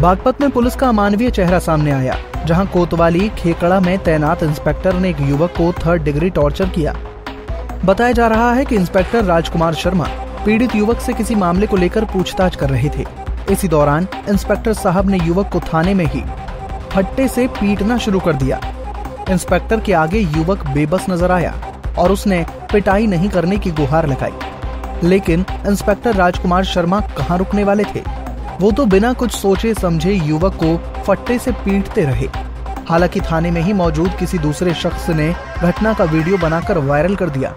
बागपत में पुलिस का अमानवीय चेहरा सामने आया, जहाँ कोतवाली खेकड़ा में तैनात इंस्पेक्टर ने एक युवक को थर्ड डिग्री टॉर्चर किया। बताया जा रहा है कि इंस्पेक्टर राजकुमार शर्मा पीड़ित युवक से किसी मामले को लेकर पूछताछ कर रहे थे। इसी दौरान इंस्पेक्टर साहब ने युवक को थाने में ही फट्टे से पीटना शुरू कर दिया। इंस्पेक्टर के आगे युवक बेबस नज़र आया और उसने पिटाई नहीं करने की गुहार लगाई। लेकिन इंस्पेक्टर राजकुमार शर्मा कहाँ रुकने वाले थे? वो तो बिना कुछ सोचे समझे युवक को फट्टे से पीटते रहे। हालाँकि थाने में ही मौजूद किसी दूसरे शख्स ने घटना का वीडियो बनाकर वायरल कर दिया।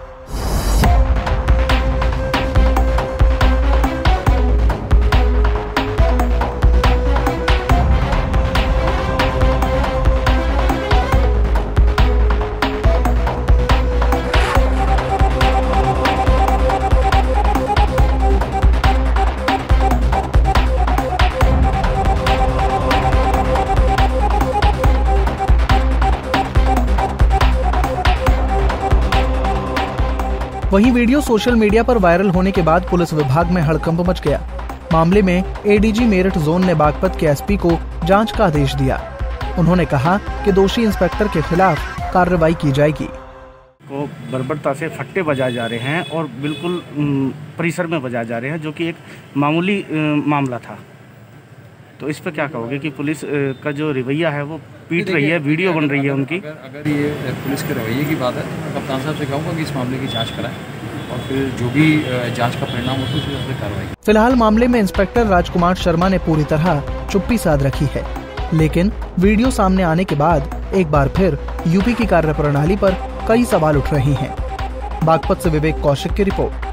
वहीं वीडियो सोशल मीडिया पर वायरल होने के बाद पुलिस विभाग में हड़कंप मच गया। मामले में एडीजी मेरठ जोन ने बागपत के एसपी को जाँच का आदेश दिया। उन्होंने कहा कि दोषी इंस्पेक्टर के खिलाफ कार्रवाई की जाएगी। को बर्बरता से फट्टे बजाए जा रहे हैं और बिल्कुल परिसर में बजाए जा रहे हैं, जो कि एक मामूली मामला था। तो इस पर क्या कहोगे कि पुलिस का जो रवैया है वो पीट रही है वीडियो बन रही है उनकी? अगर अगर ये पुलिस के रवैये की बात है तो मैं कप्तान साहब से कहूँगा कि इस मामले की जाँच कराएँ और फिर जो भी जाँच का परिणाम होता है उस से कार्रवाई फ़िलहाल मामले में इंस्पेक्टर राजकुमार शर्मा ने पूरी तरह चुप्पी साध रखी है लेकिन वीडियो सामने आने के बाद एक बार फिर यूपी की कार्यप्रणाली पर कई सवाल उठ रहे हैं। बागपत से विवेक कौशिक की रिपोर्ट।